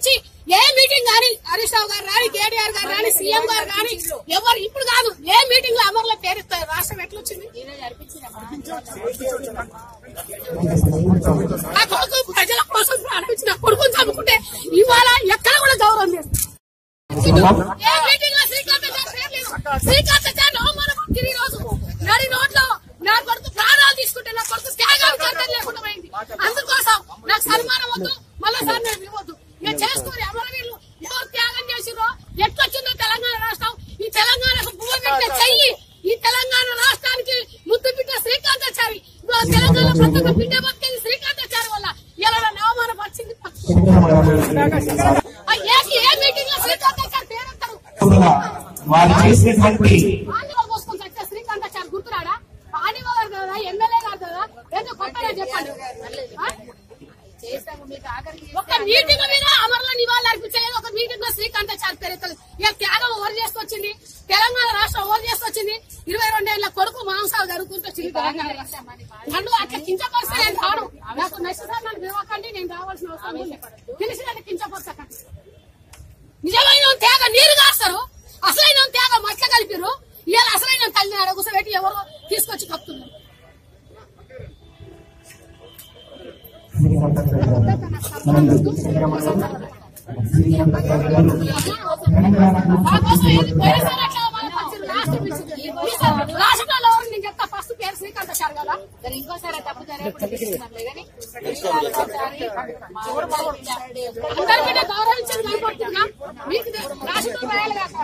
తప్పించి ఏ మీటింగ్ కానీ హరీష్ రావు గారు రాని కేటీఆర్ గారు రాని సీఎం గారు కానీ ఎవరు ఇప్పుడు కాదు ఏ మీటింగ్లో అమరులో పేరుస్తారు రాష్ట్రం ఎట్లొచ్చింది? నా కొడుకు ప్రజల కోసం ప్రారంభించిన కొడుకుని చదువుకుంటే ఇవాళ ఎక్కడ కూడా గౌరవం లేదు. ఏ మీటింగ్లో శ్రీకాంత్ శ్రీకాంత్ గారు ఈ రోజు. నడి నోట్లో నా కొడుకు ప్రాణాలు తీసుకుంటే నా కొడుకు త్యాగాలు కర్తం లేకుండా పోయింది. అందుకోసం నాకు సన్మానం వద్దు మళ్ళా సార్ నేను ఇవ్వద్దు ఇక చేసుకుని అమరవీరులు ఎవరు త్యాగం చేసిరో ఎట్లొచ్చిందో తెలంగాణ రాష్ట్రం. ఈ తెలంగాణకు భూమి పెట్టే చెయ్యి. ఈ తెలంగాణ రాష్ట్రానికి ముద్దు బిడ్డ శ్రీకాంతాచారి. ఇవాళ తెలంగాణ ప్రతి ఒక్క బిడ్డ బతికేది శ్రీకాంతాచారి వల్ల. ఇలా ఆ ఏ- మీటింగ్లో శ్రీకాంతాచారి పేరెత్తారు? వారు చేసినటువంటి శ్రీకాంతాచారి గుర్తురాడా? ఆడివో గారు కదా ఎమ్మెల్యే గారు కదా? ఏదో కొత్తగా చెప్పండి? ఒక మీటింగ్ మీద అమరుల నివాళులు అర్పించలేదు. ఒక మీటింగ్లో శ్రీకాంతాచారి పేరెత్తలు. ఇక త్యాగం ఓవర్ చేసుకొచ్చింది? తెలంగాణ రాష్ట్రం ఓవర్ చేసుకొచ్చింది? ఇరవై రెండేళ్ళ కొడుకు మాంసాలు జరుగుతుంటే వచ్చింది తెలంగాణ రాష్ట్రం. నన్ను అట్లా కించపరిస్తే నేను రాను. నాకు నష్టసారి నన్ను పిలవకండి నేను రావాల్సిన అవసరం లేదు. తెలిసినట్టు కించపరచకండి నిజమైన తేగ నీరుగా ఎవరు నేను చెప్తా ఫస్ట్ పేరు సార్ కదా ఇంకోసారి తప్పు మీకు రాయాలి కాక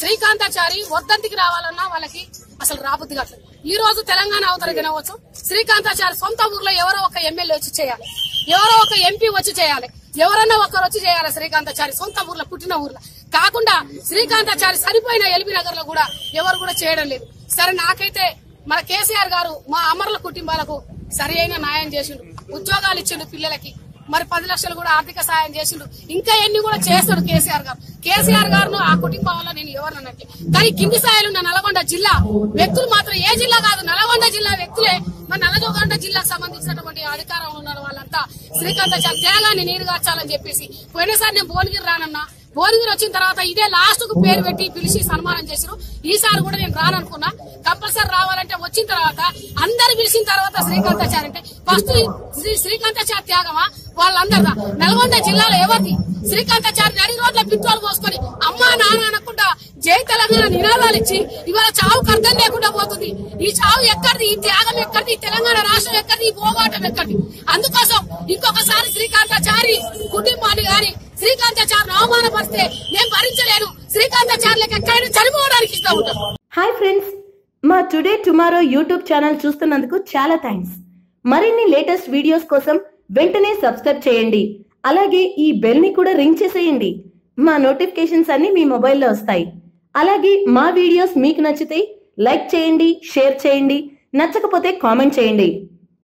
శ్రీకాంతాచారి వర్ధంతికి రావాలన్నా వాళ్ళకి అసలు రాబుద్ది కాదు. ఈ రోజు తెలంగాణ అవతల దినవచ్చు శ్రీకాంతాచారి సొంత ఊర్లో ఎవరో ఒక ఎమ్మెల్యే వచ్చి చేయాలి. ఎవరో ఒక ఎంపీ వచ్చి చేయాలి. ఎవరన్నా ఒకరు వచ్చి చేయాలి శ్రీకాంతాచారి సొంత ఊర్లో పుట్టిన ఊర్లో. కాకుండా శ్రీకాంతాచారి సరిపోయిన ఎల్బీ నగర్లో కూడా ఎవరు కూడా చేయడం లేదు. సరే నాకైతే మన కేసీఆర్ గారు మా అమరుల కుటుంబాలకు సరి అయిన న్యాయం చేసిండు. ఉద్యోగాలు ఇచ్చిండు పిల్లలకి. మరి పది లక్షలు కూడా ఆర్థిక సాయం చేసిండు. ఇంకా ఎన్ని కూడా చేస్తాడు కేసీఆర్ గారు. కేసీఆర్ గారు ఆ కుటుంబంలో నేను ఎవరన్నట్టు కానీ కింది స్థాయిలో ఉన్న నల్గొండ జిల్లా వ్యక్తులు మాత్రం ఏ జిల్లా కాదు నల్గొండ జిల్లా వ్యక్తులే. మన నల్లగొండ జిల్లాకు సంబంధించినటువంటి అధికారంలో ఉన్న వాళ్ళంతా శ్రీకాంత తేగాన్ని నీరు కాచాలని చెప్పేసి పోయినసారి నేను భువనగిరి రానన్నా భువనగిరి వచ్చిన తర్వాత ఇదే లాస్ట్కు పేరు పెట్టి పిలిచి సన్మానం చేసారు ఈసారి కూడా నేను రాననుకున్నా. కంపల్సరీ రావాలంటే వచ్చిన తర్వాత అందరు పిలిచిన తర్వాత శ్రీకాంతాచారి అంటే ఫస్ట్ శ్రీ శ్రీకాంతాచారి త్యాగమా? వాళ్ళందరిదా? నల్గొండ జిల్లాలో ఎవరిది? శ్రీకాంతాచారి నడి రోడ్ల పిత్రోలు పోసుకొని అమ్మా నాన్న అనకుండా జై తెలంగాణ నినాదాలు ఇచ్చి ఇవాళ చావుకు అర్థం లేకుండా పోతుంది. ఈ చావు ఎక్కడిది? ఈ త్యాగం ఎక్కడిది? తెలంగాణ రాష్ట్రం ఎక్కడిది? ఈ పోరాటం ఎక్కడిది? అందుకోసం ఇంకొకసారి శ్రీకాంతాచారి కుటుంబాన్ని గాని శ్రీకాంతాచారిని అవమానపరిస్తే నేను భరించలేను. శ్రీకాంతాచారులకు ఎక్కడైనా చనిపోవడానికి ఇష్టం హాయ్ ఫ్రెండ్స్ మా టుడే టుమారో యూట్యూబ్ ఛానల్ చూస్తున్నందుకు చాలా థ్యాంక్స్ మరిన్ని లేటెస్ట్ వీడియోస్ కోసం వెంటనే సబ్స్క్రైబ్ చేయండి. అలాగే ఈ బెల్ని కూడా రింగ్ చేసేయండి. మా నోటిఫికేషన్స్ అన్ని మీ మొబైల్లో వస్తాయి. అలాగే మా వీడియోస్ మీకు నచ్చితే లైక్ చేయండి షేర్ చేయండి. నచ్చకపోతే కామెంట్ చేయండి.